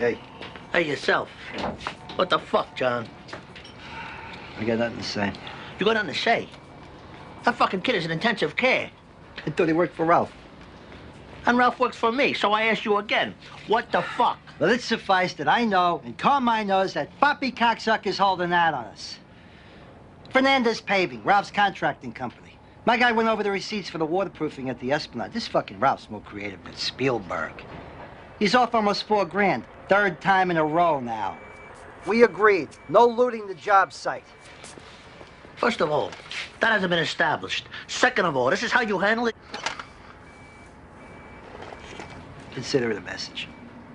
Hey, Hey, yourself. What the fuck, John? I got nothing to say. You got nothing to say? That fucking kid is in intensive care. I thought he worked for Ralph. And Ralph works for me, so I ask you again. What the fuck? Well, it suffice that I know and Carmine knows that Poppy cocksucker's holding out on us. Fernandez Paving, Ralph's contracting company. My guy went over the receipts for the waterproofing at the Esplanade. This fucking Ralph's more creative than Spielberg. He's off almost four grand. Third time in a row now. We agreed. No looting the job site. First of all, that hasn't been established. Second of all, this is how you handle it. Consider it a message.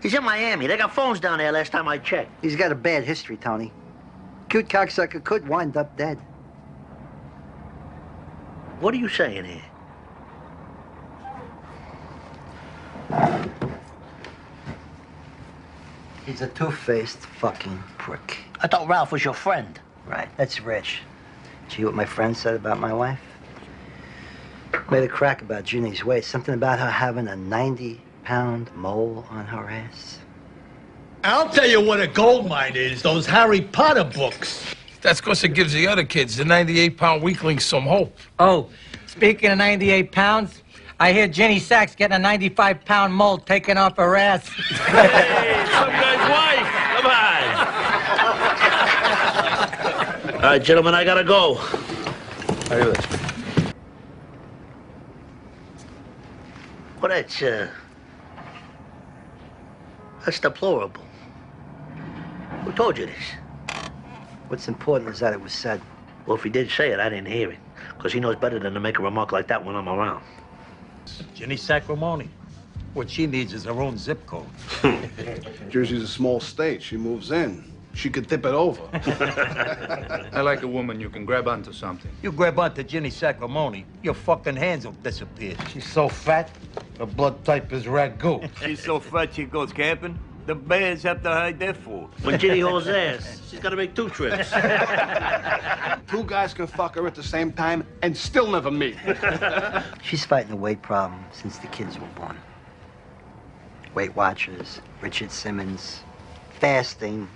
He's in Miami. They got phones down there last time I checked. He's got a bad history, Tony. Cute cocksucker could wind up dead. What are you saying here? He's a two-faced fucking prick. I thought Ralph was your friend. Right, that's rich. Did you hear what my friend said about my wife? Made a crack about Ginny's weight. Something about her having a 90-pound mole on her ass. I'll tell you what a gold mine is, those Harry Potter books. That's because it gives the other kids, the 98 pound weaklings, some hope. Oh, speaking of 98 pounds, I hear Ginny Sack's getting a 95 pound mole taken off her ass. Hey, some guy's wife. Come on. All right, gentlemen, I gotta go. How do this? Well, that's, uh... That's deplorable. Who told you this? What's important is that it was said. Well, if he did say it, I didn't hear it. Because he knows better than to make a remark like that when I'm around. Ginny Sacrimoni. What she needs is her own zip code. Jersey's a small state. She moves in. She could tip it over. I like a woman you can grab onto something. You grab onto Ginny Sacrimoni, your fucking hands will disappear. She's so fat, her blood type is ragu. She's so fat she goes camping. The bears have to hide their food. When Ginny hauls ass, she's gotta make two trips. Two guys can fuck her at the same time and still never meet. She's fighting a weight problem since the kids were born. Weight Watchers, Richard Simmons, fasting.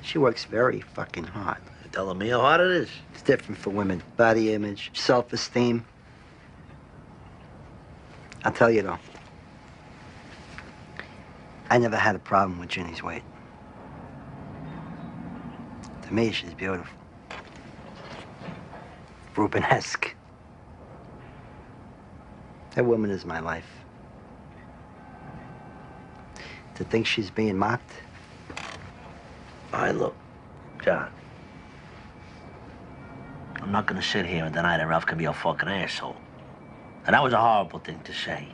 She works very fucking hard. You telling me how hard it is? It's different for women. Body image, self-esteem. I'll tell you though. I never had a problem with Ginny's weight. To me, she's beautiful. Rubenesque. That woman is my life. To think she's being mocked, All right, look, John. I'm not gonna sit here and deny that Ralph can be a fucking asshole. And that was a horrible thing to say.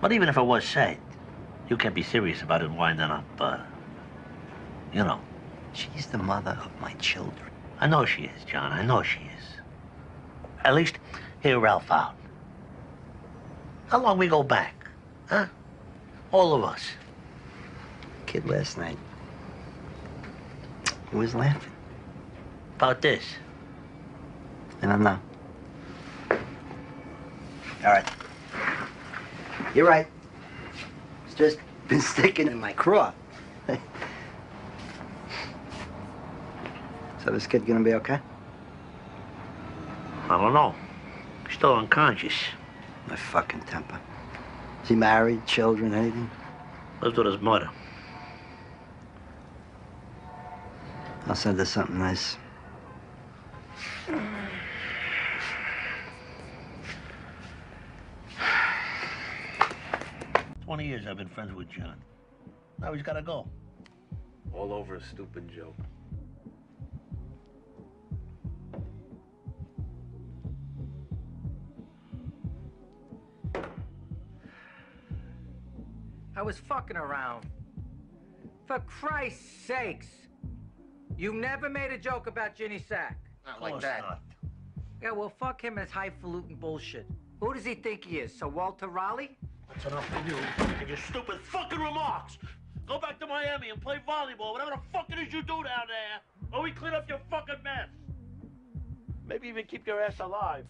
But even if it was said, you can't be serious about it winding up, uh, you know. she's the mother of my children. I know she is, John. I know she is. At least hear Ralph out. How long we go back? Huh? All of us. Kid last night. He was laughing. About this. And I'm not. All right. You're right. It's just been sticking in my craw. so this kid gonna be okay? I don't know. He's still unconscious. My fucking temper. Is he married, children, anything? Lives with his mother. I'll send her something nice. Twenty years I've been friends with John. Now he's gotta go. All over a stupid joke. I was fucking around. For Christ's sakes. You never made a joke about Ginny Sack. Not like that. Yeah, well, fuck him and his highfalutin bullshit. Who does he think he is? Sir Walter Raleigh? That's enough for you. And your stupid fucking remarks. Go back to Miami and play volleyball, whatever the fuck it is you do down there. Or we clean up your fucking mess. Maybe even keep your ass alive.